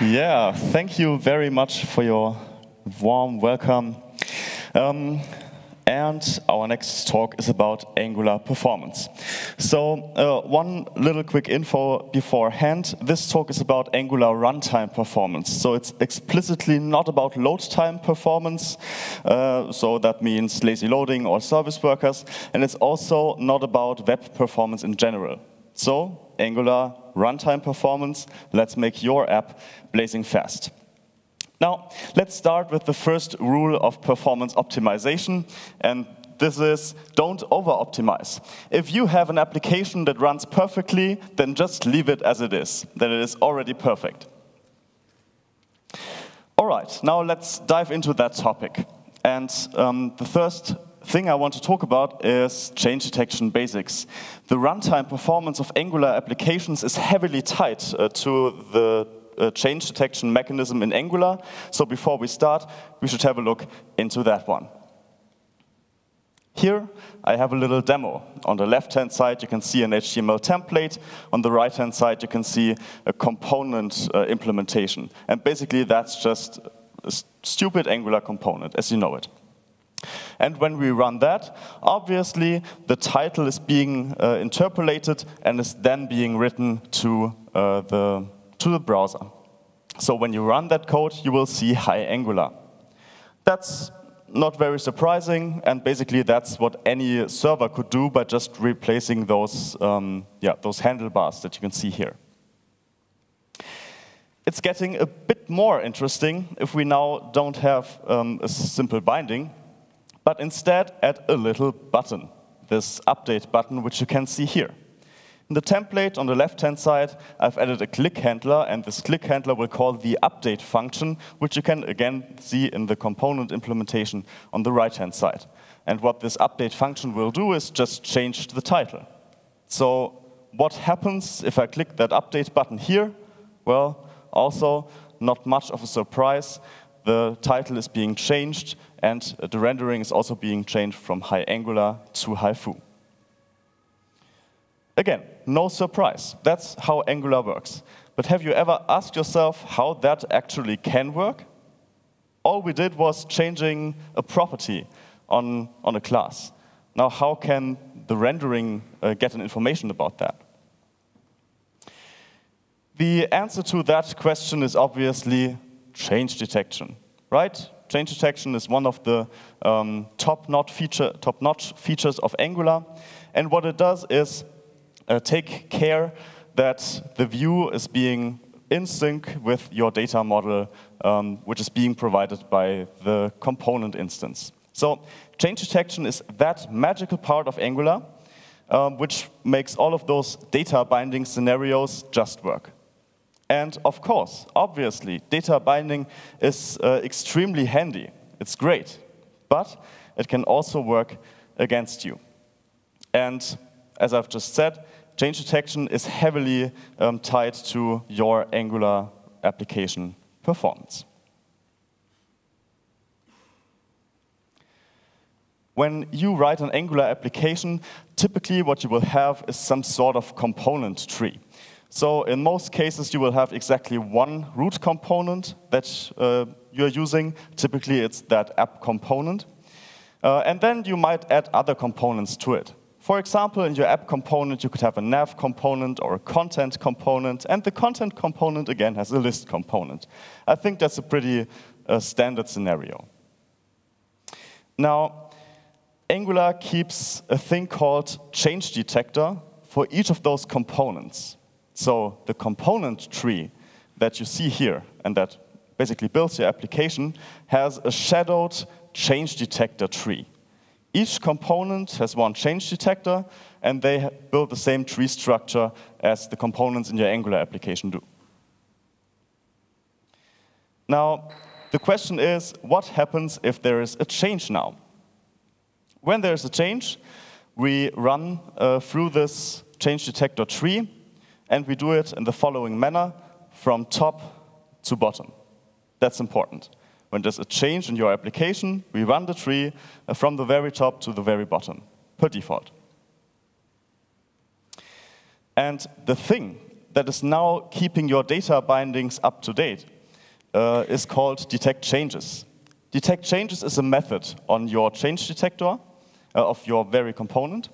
Yeah, thank you very much for your warm welcome. Um, and our next talk is about Angular performance. So uh, one little quick info beforehand. This talk is about Angular runtime performance. So it's explicitly not about load time performance. Uh, so that means lazy loading or service workers. And it's also not about web performance in general. So Angular runtime performance, let's make your app blazing fast. Now, let's start with the first rule of performance optimization, and this is don't over-optimize. If you have an application that runs perfectly, then just leave it as it is, then it is already perfect. All right, now let's dive into that topic. And um, the first thing I want to talk about is change detection basics. The runtime performance of Angular applications is heavily tied uh, to the uh, change detection mechanism in Angular. So before we start, we should have a look into that one. Here, I have a little demo. On the left-hand side, you can see an HTML template. On the right-hand side, you can see a component uh, implementation. And basically, that's just a stupid Angular component, as you know it. And when we run that, obviously, the title is being uh, interpolated and is then being written to uh, the to the browser. So when you run that code, you will see hi Angular. That's not very surprising, and basically that's what any server could do by just replacing those, um, yeah, those handlebars that you can see here. It's getting a bit more interesting if we now don't have um, a simple binding, but instead add a little button, this update button, which you can see here. In the template on the left-hand side, I've added a click handler, and this click handler will call the update function, which you can again see in the component implementation on the right-hand side. And what this update function will do is just change the title. So what happens if I click that update button here? Well, also not much of a surprise. The title is being changed, and the rendering is also being changed from hi Angular to hi Foo. Again, no surprise. That's how Angular works. But have you ever asked yourself how that actually can work? All we did was changing a property on, on a class. Now, how can the rendering uh, get an information about that? The answer to that question is obviously change detection, right? Change detection is one of the um, top-notch feature, top features of Angular. And what it does is uh, take care that the view is being in sync with your data model, um, which is being provided by the component instance. So change detection is that magical part of Angular, um, which makes all of those data binding scenarios just work. And of course, obviously, data binding is uh, extremely handy. It's great, but it can also work against you. And as I've just said, change detection is heavily um, tied to your Angular application performance. When you write an Angular application, typically what you will have is some sort of component tree. So in most cases, you will have exactly one root component that uh, you're using. Typically, it's that app component. Uh, and then you might add other components to it. For example, in your app component, you could have a nav component or a content component, and the content component, again, has a list component. I think that's a pretty uh, standard scenario. Now, Angular keeps a thing called change detector for each of those components. So the component tree that you see here and that basically builds your application has a shadowed change detector tree. Each component has one change detector, and they build the same tree structure as the components in your Angular application do. Now, the question is, what happens if there is a change now? When there is a change, we run uh, through this change detector tree, and we do it in the following manner, from top to bottom. That's important. When there's a change in your application, we run the tree uh, from the very top to the very bottom, per default. And the thing that is now keeping your data bindings up to date uh, is called detect changes. Detect changes is a method on your change detector uh, of your very component.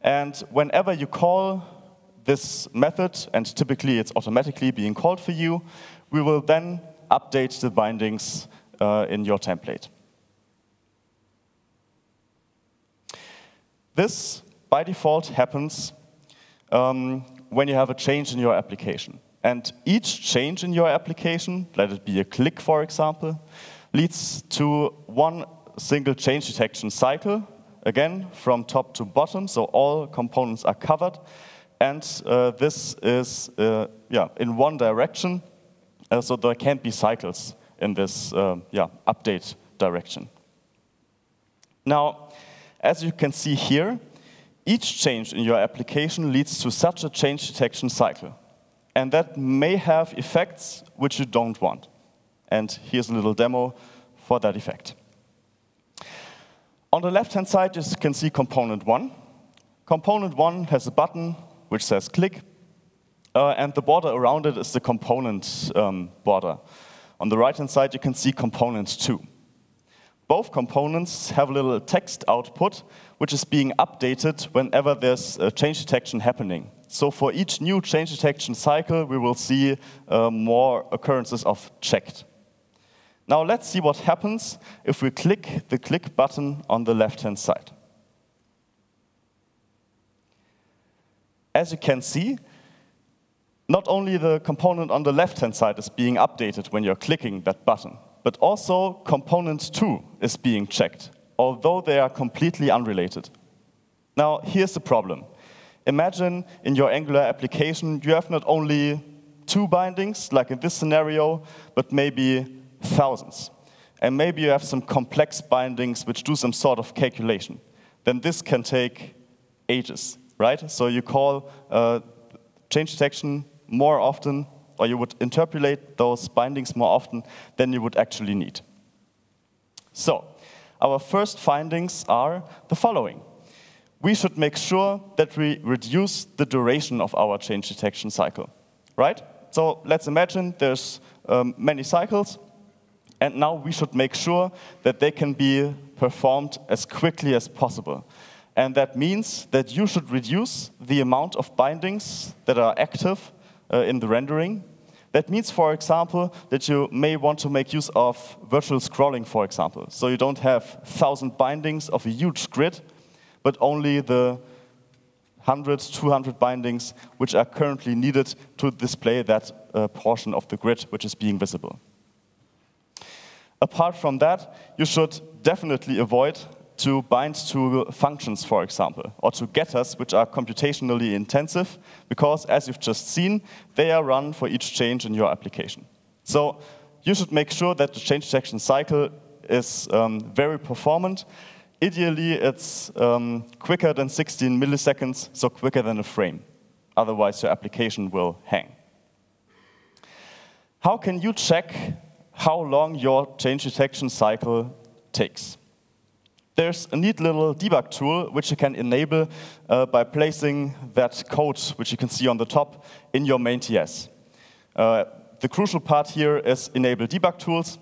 And whenever you call this method, and typically it's automatically being called for you, we will then update the bindings uh, in your template. This, by default, happens um, when you have a change in your application. And each change in your application, let it be a click, for example, leads to one single change detection cycle, again, from top to bottom, so all components are covered. And uh, this is uh, yeah, in one direction, uh, so there can't be cycles in this yeah, update direction. Now, as you can see here, each change in your application leads to such a change detection cycle and that may have effects which you don't want. And here's a little demo for that effect. On the left-hand side, you can see component one. Component one has a button which says click, uh, and the border around it is the component um, border. On the right-hand side, you can see component two. Both components have a little text output, which is being updated whenever there's a change detection happening. So for each new change detection cycle, we will see uh, more occurrences of checked. Now let's see what happens if we click the click button on the left-hand side. As you can see, not only the component on the left-hand side is being updated when you're clicking that button, but also component 2 is being checked, although they are completely unrelated. Now, here's the problem imagine in your Angular application, you have not only two bindings, like in this scenario, but maybe thousands. And maybe you have some complex bindings which do some sort of calculation. Then this can take ages, right? So you call uh, change detection more often, or you would interpolate those bindings more often than you would actually need. So, our first findings are the following we should make sure that we reduce the duration of our change detection cycle, right? So let's imagine there's um, many cycles, and now we should make sure that they can be performed as quickly as possible. And that means that you should reduce the amount of bindings that are active uh, in the rendering. That means, for example, that you may want to make use of virtual scrolling, for example. So you don't have 1,000 bindings of a huge grid, but only the 100, 200 bindings which are currently needed to display that uh, portion of the grid which is being visible. Apart from that, you should definitely avoid to bind to functions, for example, or to getters, which are computationally intensive, because as you've just seen, they are run for each change in your application. So you should make sure that the change detection cycle is um, very performant Ideally, it's um, quicker than 16 milliseconds, so quicker than a frame. Otherwise, your application will hang. How can you check how long your change detection cycle takes? There's a neat little debug tool which you can enable uh, by placing that code, which you can see on the top, in your main TS. Uh, the crucial part here is enable debug tools.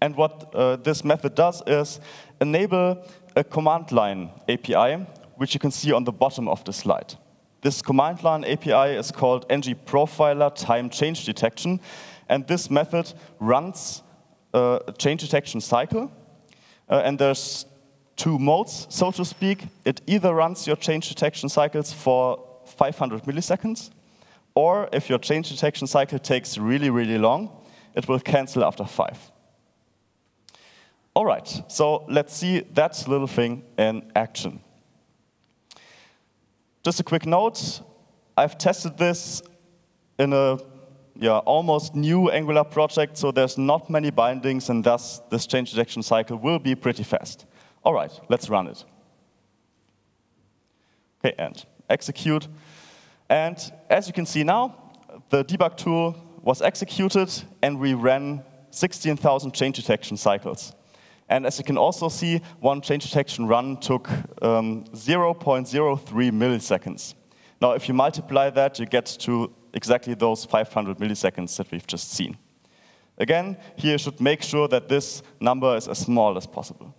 And what uh, this method does is enable a command line API, which you can see on the bottom of the slide. This command line API is called ngprofiler time change detection, and this method runs a change detection cycle. Uh, and there's two modes, so to speak. It either runs your change detection cycles for 500 milliseconds, or if your change detection cycle takes really, really long, it will cancel after five. All right, so let's see that little thing in action. Just a quick note, I've tested this in a yeah, almost new Angular project, so there's not many bindings, and thus this change detection cycle will be pretty fast. All right, let's run it. Okay, and execute. And as you can see now, the debug tool was executed, and we ran 16,000 change detection cycles. And as you can also see, one change detection run took um, 0.03 milliseconds. Now, if you multiply that, you get to exactly those 500 milliseconds that we've just seen. Again, here you should make sure that this number is as small as possible.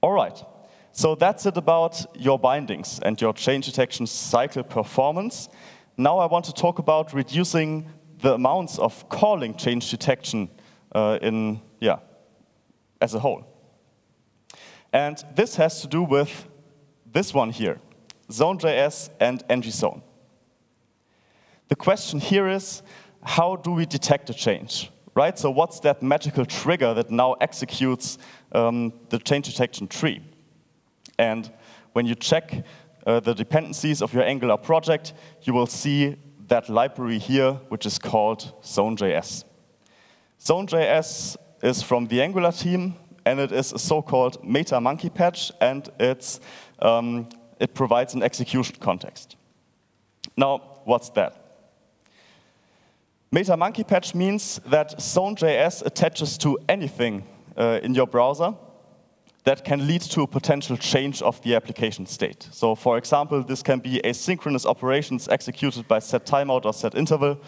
All right, so that's it about your bindings and your change detection cycle performance. Now I want to talk about reducing the amounts of calling change detection uh, in, yeah, as a whole. And this has to do with this one here, Zone.js and ngZone. The question here is, how do we detect a change, right? So what's that magical trigger that now executes um, the change detection tree? And when you check uh, the dependencies of your Angular project, you will see that library here, which is called Zone.js. Zone.js is from the Angular team, and it is a so-called meta monkey patch, and it's, um, it provides an execution context. Now, what's that? Meta monkey patch means that Zone.js attaches to anything uh, in your browser that can lead to a potential change of the application state. So for example, this can be asynchronous operations executed by set timeout or set interval,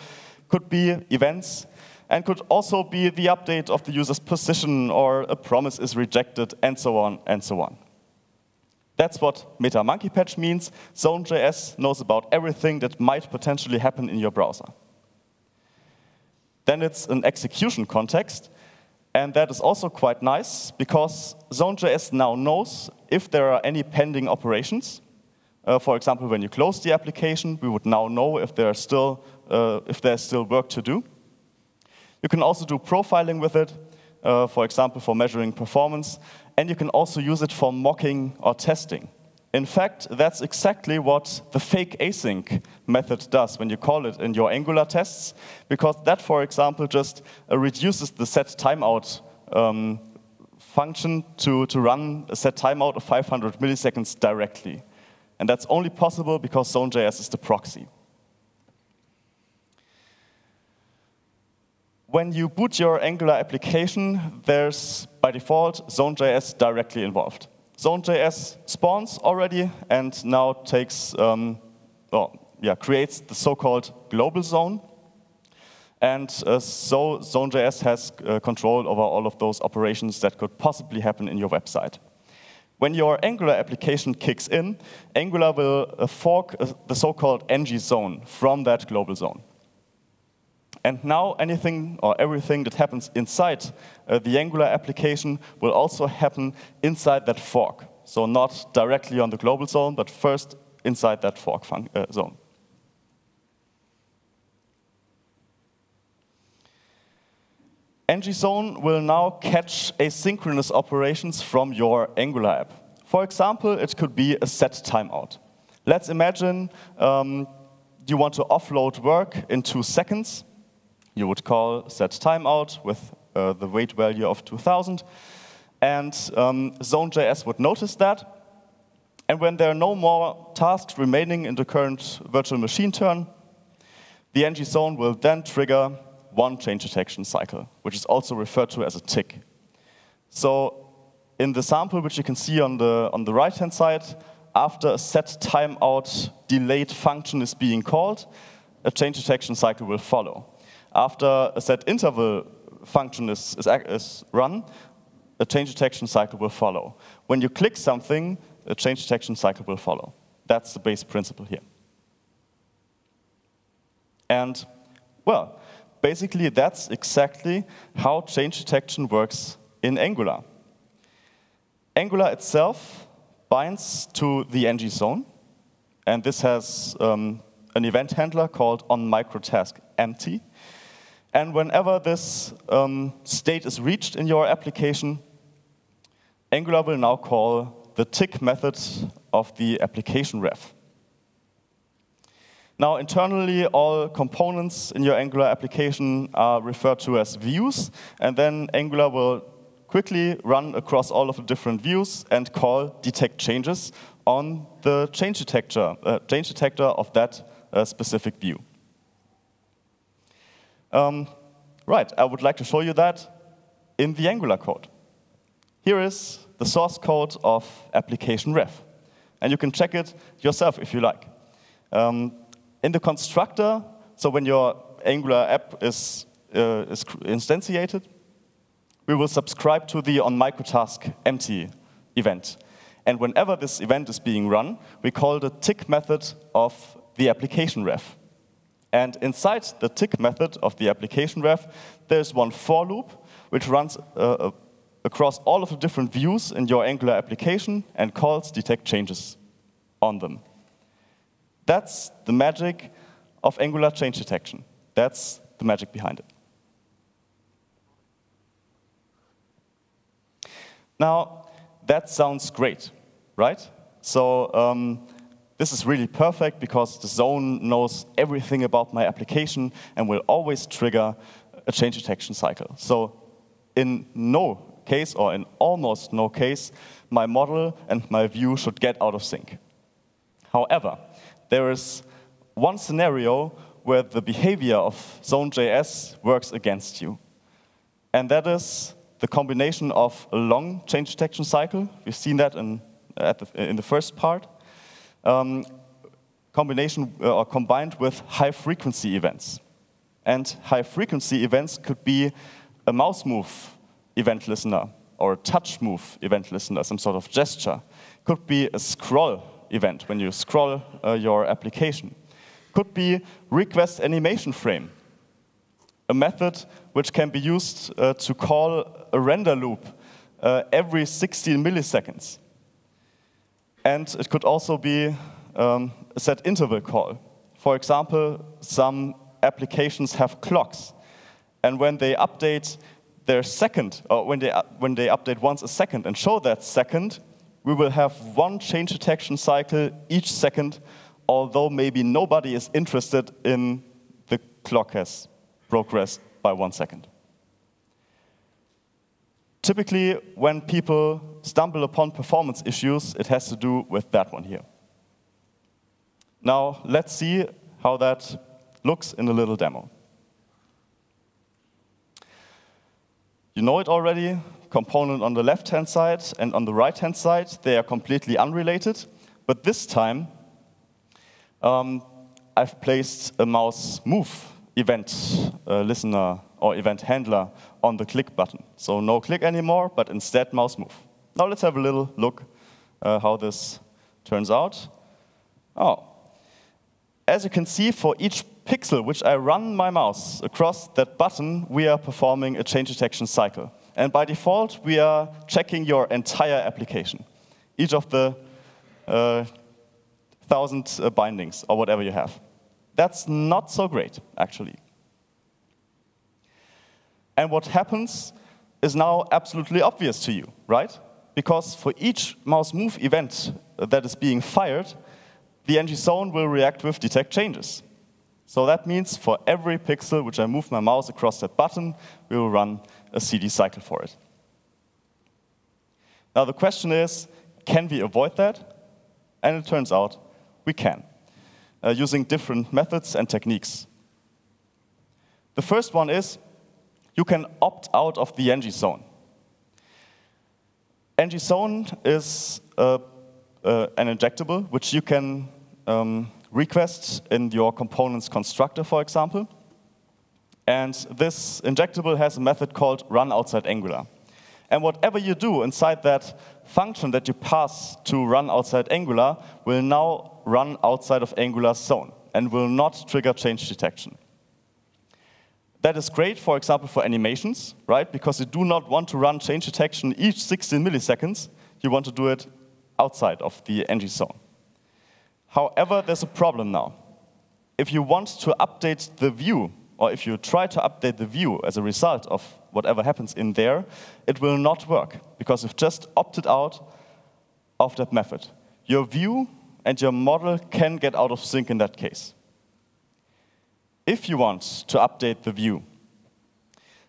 could be events, and could also be the update of the user's position or a promise is rejected, and so on and so on. That's what Meta Monkey Patch means. Zone.js knows about everything that might potentially happen in your browser. Then it's an execution context, and that is also quite nice because Zone.js now knows if there are any pending operations. Uh, for example, when you close the application, we would now know if, there still, uh, if there's still work to do. You can also do profiling with it, uh, for example, for measuring performance, and you can also use it for mocking or testing. In fact, that's exactly what the fake async method does when you call it in your Angular tests, because that, for example, just uh, reduces the set timeout um, function to, to run a set timeout of 500 milliseconds directly. And that's only possible because Zone.js is the proxy. when you boot your Angular application, there's, by default, Zone.js directly involved. Zone.js spawns already and now takes, um, well, yeah, creates the so-called global zone. And uh, so Zone.js has uh, control over all of those operations that could possibly happen in your website. When your Angular application kicks in, Angular will uh, fork uh, the so-called ng zone from that global zone. And now anything or everything that happens inside uh, the Angular application will also happen inside that fork. So not directly on the global zone, but first inside that fork uh, zone. ngZone will now catch asynchronous operations from your Angular app. For example, it could be a set timeout. Let's imagine um, you want to offload work in two seconds you would call set timeout with uh, the wait value of 2000. And um, Zone.js would notice that. And when there are no more tasks remaining in the current virtual machine turn, the ng zone will then trigger one change detection cycle, which is also referred to as a tick. So in the sample, which you can see on the, on the right-hand side, after a set timeout delayed function is being called, a change detection cycle will follow. After a set interval function is, is, is run, a change detection cycle will follow. When you click something, a change detection cycle will follow. That's the base principle here. And, well, basically that's exactly how change detection works in Angular. Angular itself binds to the ng zone, and this has um, an event handler called onMicroTask empty. And whenever this um, state is reached in your application, Angular will now call the tick method of the application ref. Now, internally, all components in your Angular application are referred to as views, and then Angular will quickly run across all of the different views and call detect changes on the change detector, uh, change detector of that uh, specific view. Um, right, I would like to show you that in the Angular code. Here is the source code of application ref. And you can check it yourself if you like. Um, in the constructor, so when your Angular app is, uh, is instantiated, we will subscribe to the on microtask empty event. And whenever this event is being run, we call the tick method of the application ref. And inside the tick method of the application ref, there's one for loop, which runs uh, uh, across all of the different views in your Angular application and calls detect changes on them. That's the magic of Angular change detection. That's the magic behind it. Now, that sounds great, right? So um, this is really perfect because the zone knows everything about my application and will always trigger a change detection cycle. So in no case, or in almost no case, my model and my view should get out of sync. However, there is one scenario where the behavior of Zone.js works against you. And that is the combination of a long change detection cycle. We've seen that in, the, in the first part. Um, combination uh, or combined with high frequency events. And high frequency events could be a mouse move event listener or a touch move event listener, some sort of gesture. Could be a scroll event when you scroll uh, your application. Could be request animation frame, a method which can be used uh, to call a render loop uh, every 16 milliseconds. And it could also be um, a set interval call. For example, some applications have clocks. And when they update their second, or when they, when they update once a second and show that second, we will have one change detection cycle each second, although maybe nobody is interested in the clock has progressed by one second. Typically, when people stumble upon performance issues, it has to do with that one here. Now, let's see how that looks in a little demo. You know it already, component on the left-hand side and on the right-hand side, they are completely unrelated. But this time, um, I've placed a mouse move event uh, listener or event handler on the click button. So no click anymore, but instead mouse move. Now let's have a little look uh, how this turns out. Oh, as you can see, for each pixel which I run my mouse across that button, we are performing a change detection cycle. And by default, we are checking your entire application, each of the uh, thousand uh, bindings or whatever you have. That's not so great, actually. And what happens is now absolutely obvious to you, right? Because for each mouse move event that is being fired, the ng zone will react with detect changes. So that means for every pixel which I move my mouse across that button, we will run a CD cycle for it. Now the question is, can we avoid that? And it turns out we can, uh, using different methods and techniques. The first one is you can opt out of the ng zone. Ng zone is uh, an injectable which you can um, request in your components constructor, for example. And this injectable has a method called run outside Angular. And whatever you do inside that function that you pass to run outside Angular will now run outside of Angular's zone and will not trigger change detection. That is great, for example, for animations, right? Because you do not want to run change detection each 16 milliseconds. You want to do it outside of the ng zone. However, there's a problem now. If you want to update the view, or if you try to update the view as a result of whatever happens in there, it will not work because you've just opted out of that method. Your view and your model can get out of sync in that case. If you want to update the view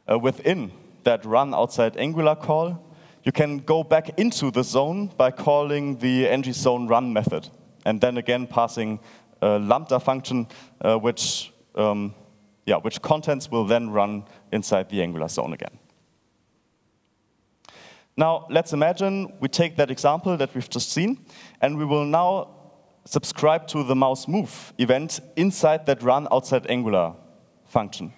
uh, within that run outside Angular call, you can go back into the zone by calling the ng zone run method and then again passing a lambda function, uh, which, um, yeah, which contents will then run inside the Angular zone again. Now, let's imagine we take that example that we've just seen, and we will now subscribe to the mouse move event inside that run outside Angular function.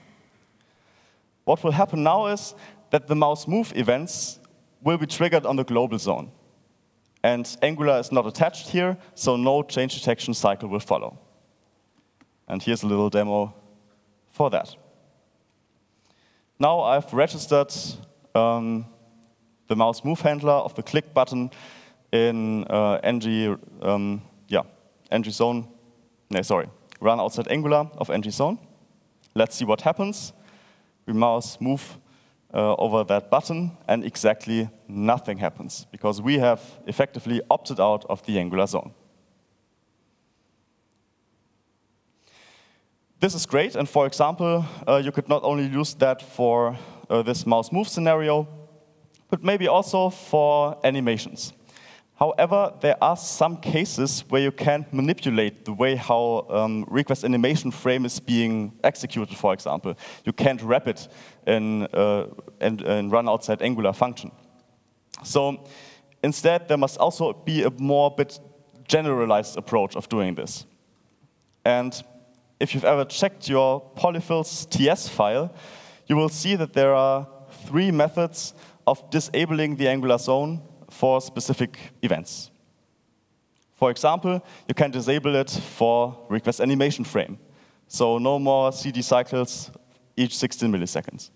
What will happen now is that the mouse move events will be triggered on the global zone. And Angular is not attached here, so no change detection cycle will follow. And here's a little demo for that. Now I've registered um, the mouse move handler of the click button in uh, ng, um, yeah, ng zone, no, sorry, run outside Angular of ng zone. Let's see what happens. We mouse move uh, over that button, and exactly nothing happens, because we have effectively opted out of the Angular zone. This is great, and for example, uh, you could not only use that for uh, this mouse move scenario, but maybe also for animations. However, there are some cases where you can manipulate the way how um, request animation frame is being executed, for example. You can't wrap it in, uh, and, and run outside Angular function. So instead, there must also be a more bit generalized approach of doing this. And if you've ever checked your polyfills TS file, you will see that there are three methods of disabling the Angular zone for specific events. For example, you can disable it for request animation frame. So no more CD cycles each 16 milliseconds.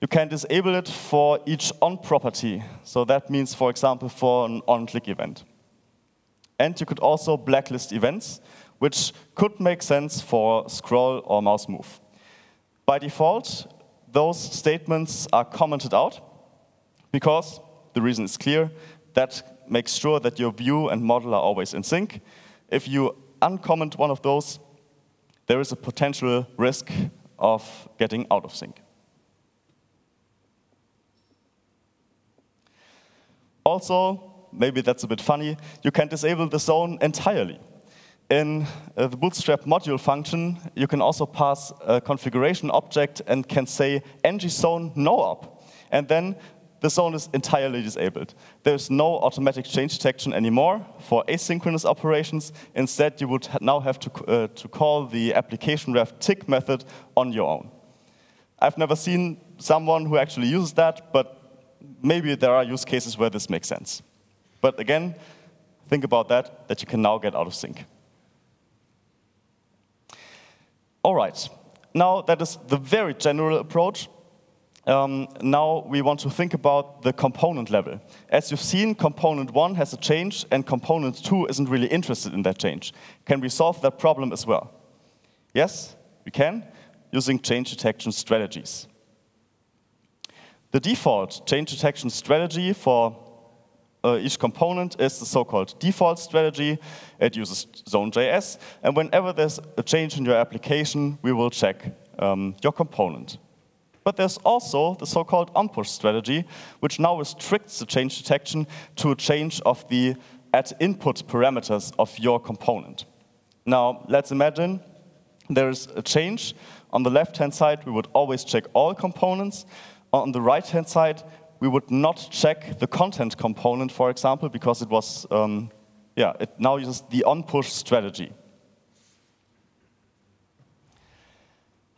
You can disable it for each on property. So that means, for example, for an on-click event. And you could also blacklist events which could make sense for scroll or mouse move. By default, those statements are commented out because the reason is clear. That makes sure that your view and model are always in sync. If you uncomment one of those, there is a potential risk of getting out of sync. Also, maybe that's a bit funny, you can disable the zone entirely in uh, the Bootstrap module function, you can also pass a configuration object and can say ng-zone no-op. And then the zone is entirely disabled. There's no automatic change detection anymore for asynchronous operations. Instead, you would ha now have to, uh, to call the application ref tick method on your own. I've never seen someone who actually uses that, but maybe there are use cases where this makes sense. But again, think about that, that you can now get out of sync. All right, now that is the very general approach. Um, now we want to think about the component level. As you've seen, component one has a change and component two isn't really interested in that change. Can we solve that problem as well? Yes, we can, using change detection strategies. The default change detection strategy for uh, each component is the so-called default strategy. It uses Zone.js, and whenever there's a change in your application, we will check um, your component. But there's also the so-called on-push strategy, which now restricts the change detection to a change of the at input parameters of your component. Now, let's imagine there's a change. On the left-hand side, we would always check all components. On the right-hand side, we would not check the content component, for example, because it was, um, yeah, it now uses the on-push strategy.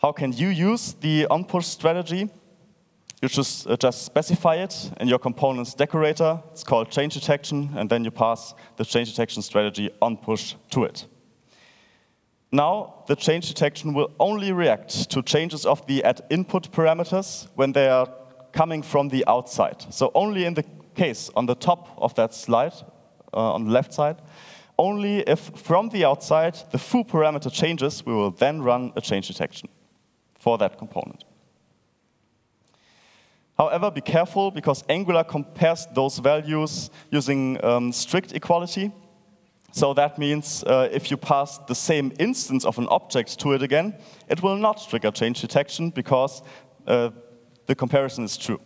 How can you use the on-push strategy? You just, uh, just specify it in your component's decorator. It's called change detection, and then you pass the change detection strategy on-push to it. Now, the change detection will only react to changes of the at input parameters when they are coming from the outside. So only in the case on the top of that slide, uh, on the left side, only if from the outside the foo parameter changes, we will then run a change detection for that component. However, be careful because Angular compares those values using um, strict equality. So that means uh, if you pass the same instance of an object to it again, it will not trigger change detection because uh, the comparison is true.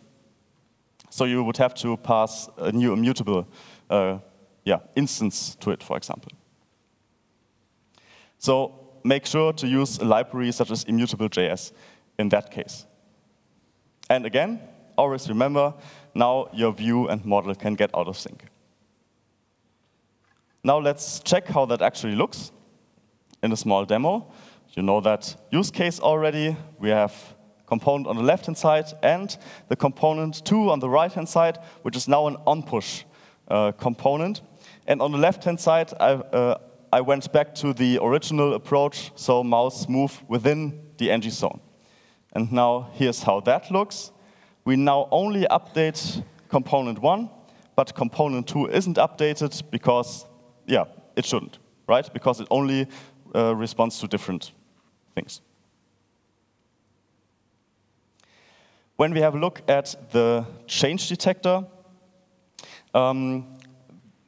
So you would have to pass a new immutable uh, yeah, instance to it, for example. So make sure to use a library such as immutable.js in that case. And again, always remember, now your view and model can get out of sync. Now let's check how that actually looks in a small demo. You know that use case already. We have component on the left-hand side and the component 2 on the right-hand side, which is now an on-push uh, component. And on the left-hand side, I, uh, I went back to the original approach, so mouse move within the ng zone. And now here's how that looks. We now only update component 1, but component 2 isn't updated because, yeah, it shouldn't, right? Because it only uh, responds to different things. When we have a look at the change detector, um,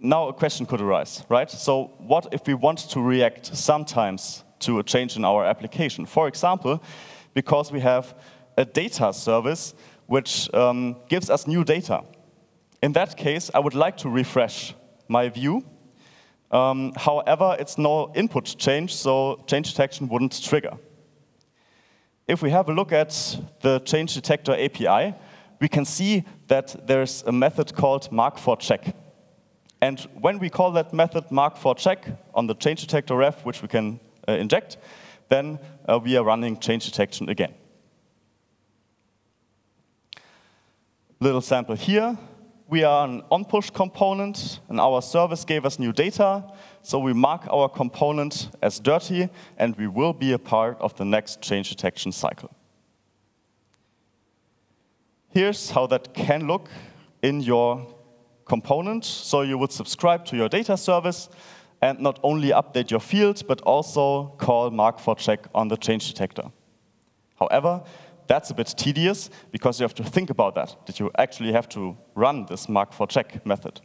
now a question could arise, right? So what if we want to react sometimes to a change in our application? For example, because we have a data service which um, gives us new data. In that case, I would like to refresh my view. Um, however, it's no input change, so change detection wouldn't trigger. If we have a look at the change detector API, we can see that there's a method called mark for check. And when we call that method mark for check on the change detector ref, which we can uh, inject, then uh, we are running change detection again. Little sample here. We are an on-push component, and our service gave us new data. So we mark our component as dirty, and we will be a part of the next change detection cycle. Here's how that can look in your component. So you would subscribe to your data service and not only update your field, but also call mark for check on the change detector. However, that's a bit tedious because you have to think about that, that you actually have to run this mark for check method.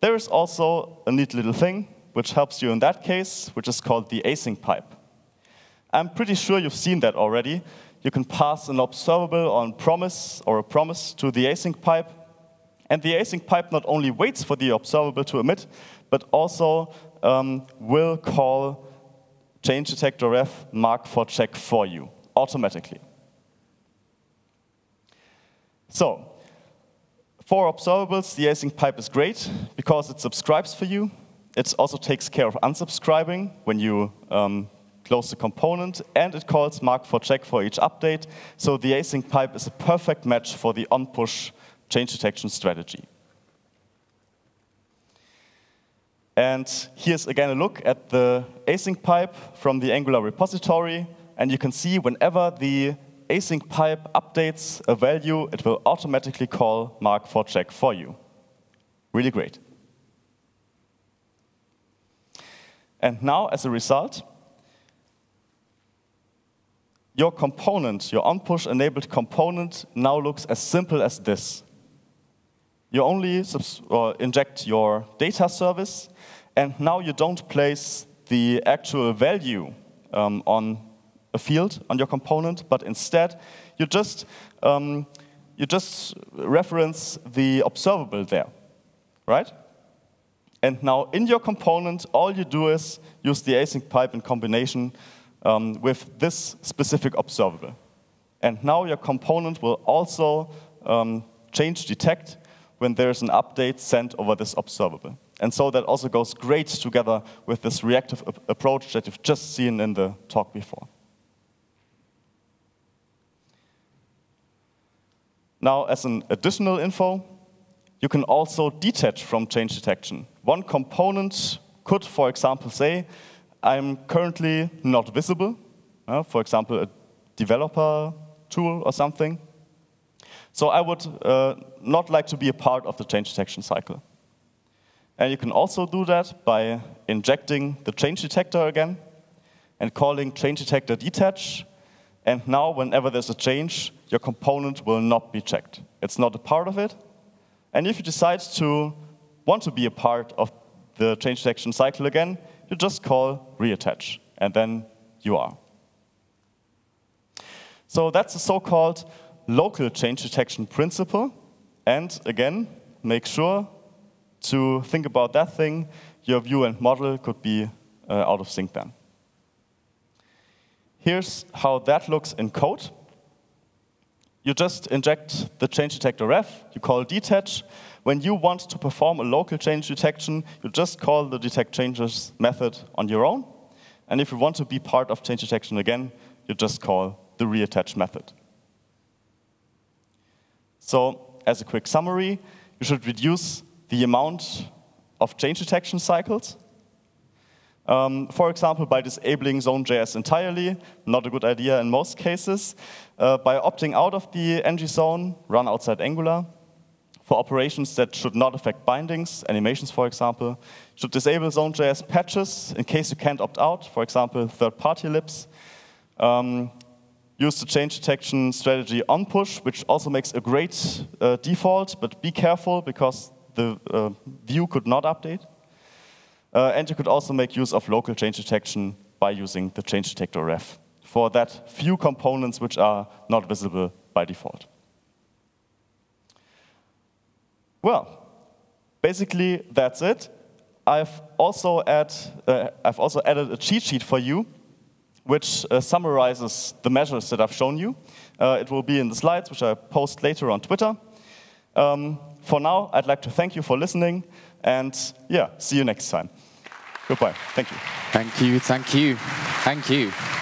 There is also a neat little thing which helps you in that case, which is called the async pipe. I'm pretty sure you've seen that already. You can pass an observable on promise or a promise to the async pipe, and the async pipe not only waits for the observable to emit, but also um, will call change detector ref mark for check for you automatically. So, for observables, the async pipe is great because it subscribes for you. It also takes care of unsubscribing when you um, close the component, and it calls mark for check for each update. So the async pipe is a perfect match for the on-push change detection strategy. And here's again a look at the async pipe from the Angular repository. And you can see whenever the async pipe updates a value, it will automatically call mark for check for you. Really great. And now, as a result, your component, your on-push enabled component, now looks as simple as this. You only inject your data service, and now you don't place the actual value um, on a field on your component, but instead you just um, you just reference the observable there, right? And now in your component, all you do is use the async pipe in combination um, with this specific observable. And now your component will also um, change detect when there's an update sent over this observable. And so that also goes great together with this reactive approach that you've just seen in the talk before. Now, as an additional info, you can also detach from change detection. One component could, for example, say, I'm currently not visible, uh, for example, a developer tool or something. So I would uh, not like to be a part of the change detection cycle. And you can also do that by injecting the change detector again and calling change detector detach. And now, whenever there's a change, your component will not be checked. It's not a part of it. And if you decide to want to be a part of the change detection cycle again, you just call reattach, and then you are. So that's the so-called local change detection principle. And again, make sure to think about that thing. Your view and model could be uh, out of sync then. Here's how that looks in code. You just inject the change detector ref, you call detach. when you want to perform a local change detection, you just call the detect changes method on your own. And if you want to be part of change detection again, you just call the reattach method. So as a quick summary, you should reduce the amount of change detection cycles. Um, for example, by disabling Zone.js entirely, not a good idea in most cases. Uh, by opting out of the ng zone, run outside Angular. For operations that should not affect bindings, animations, for example, should disable Zone.js patches in case you can't opt out, for example, third-party libs. Um, use the change detection strategy on push, which also makes a great uh, default, but be careful because the uh, view could not update. Uh, and you could also make use of local change detection by using the change detector ref for that few components which are not visible by default. Well, basically that's it. I've also, add, uh, I've also added a cheat sheet for you which uh, summarizes the measures that I've shown you. Uh, it will be in the slides, which I post later on Twitter. Um, for now, I'd like to thank you for listening, and yeah, see you next time. Goodbye. Thank you. Thank you. Thank you. Thank you.